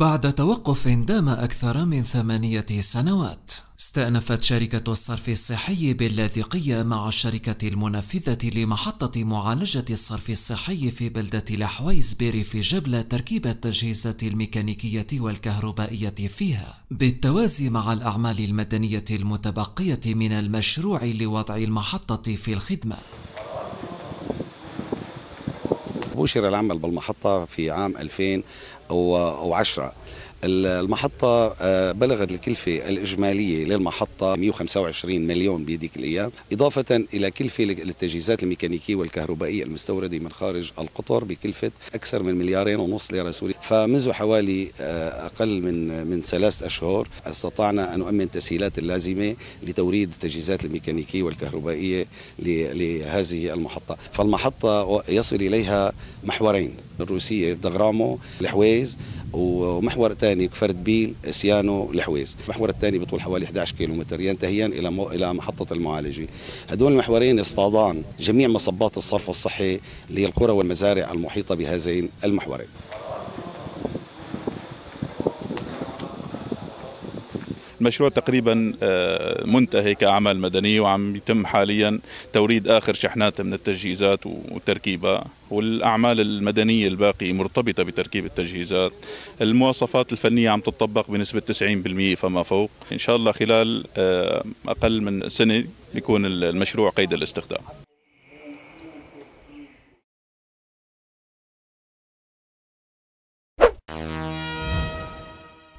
بعد توقف دام أكثر من ثمانية سنوات. استأنفت شركة الصرف الصحي باللاذقية مع الشركة المنفذة لمحطة معالجة الصرف الصحي في بلدة الحويز بريف جبلة تركيب التجهيزات الميكانيكية والكهربائية فيها. بالتوازي مع الأعمال المدنية المتبقية من المشروع لوضع المحطة في الخدمة. بوشر العمل بالمحطة في عام 2010 المحطة آه، بلغت الكلفة الإجمالية للمحطة 125 مليون بهذيك الأيام إضافة إلى كلفة للتجهيزات الميكانيكية والكهربائية المستوردة من خارج القطر بكلفة أكثر من مليارين ونص ليرة سورية. فمنذ حوالي آه، أقل من من ثلاث أشهر استطعنا أن نؤمن التسهيلات اللازمة لتوريد التجهيزات الميكانيكية والكهربائية لهذه المحطة. فالمحطة يصل إليها محورين الروسية دغرامو الحويز ومحور ثاني كفرد بيل سيانو الحويز المحور الثاني بطول حوالي 11 كيلومتر ينتهيان إلى مو... إلى محطة المعالجة. هدول المحورين يصطادان جميع مصبات الصرف الصحي للقرى والمزارع المحيطة بهذين المحورين. المشروع تقريبا آه، منتهي كأعمال مدنية وعم يتم حاليا توريد آخر شحنات من التجهيزات وتركيبها. والأعمال المدنية الباقية مرتبطة بتركيب التجهيزات. المواصفات الفنية عم تطبق بنسبة 90% فما فوق. إن شاء الله خلال آه، أقل من سنة يكون المشروع قيد الاستخدام. you